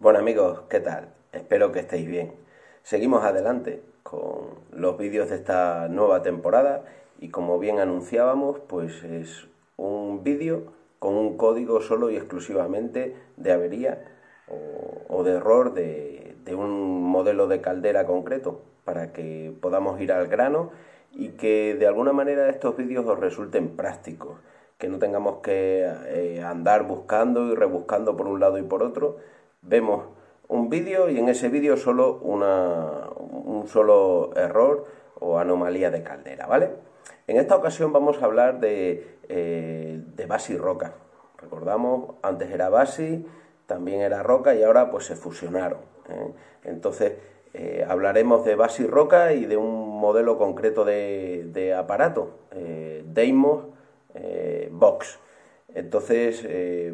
Bueno amigos, ¿qué tal? Espero que estéis bien. Seguimos adelante con los vídeos de esta nueva temporada y como bien anunciábamos, pues es un vídeo con un código solo y exclusivamente de avería o, de error de, un modelo de caldera concreto para que podamos ir al grano y que de alguna manera estos vídeos os resulten prácticos, que no tengamos que eh, andar buscando y rebuscando por un lado y por otro, vemos un vídeo y en ese vídeo solo una, un solo error o anomalía de caldera, ¿vale? En esta ocasión vamos a hablar de, eh, de base y roca. Recordamos, antes era base, también era roca y ahora pues se fusionaron. ¿eh? Entonces eh, hablaremos de base y roca y de un modelo concreto de, de aparato, eh, Deimos Box. Entonces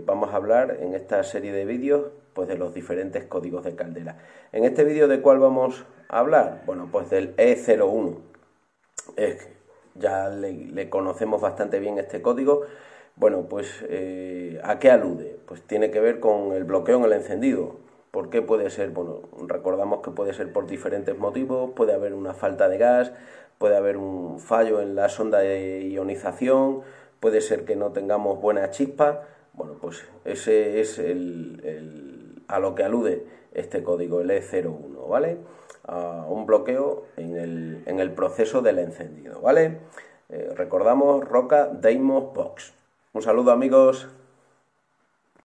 vamos a hablar en esta serie de vídeos pues de los diferentes códigos de caldera. En este vídeo de cuál vamos a hablar? Bueno, pues del E01. ya le, conocemos bastante bien este código. Bueno, pues eh, ¿a qué alude? Pues tiene que ver con el bloqueo en el encendido. ¿Por qué puede ser? Bueno, recordamos que puede ser por diferentes motivos, puede haber una falta de gas, puede haber un fallo en la sonda de ionización, puede ser que no tengamos buena chispa. Bueno, pues ese es el a lo que alude este código, el E01, ¿vale? A un bloqueo en el, en el proceso del encendido, ¿vale? Eh, recordamos Roca Deimos Box. Un saludo amigos.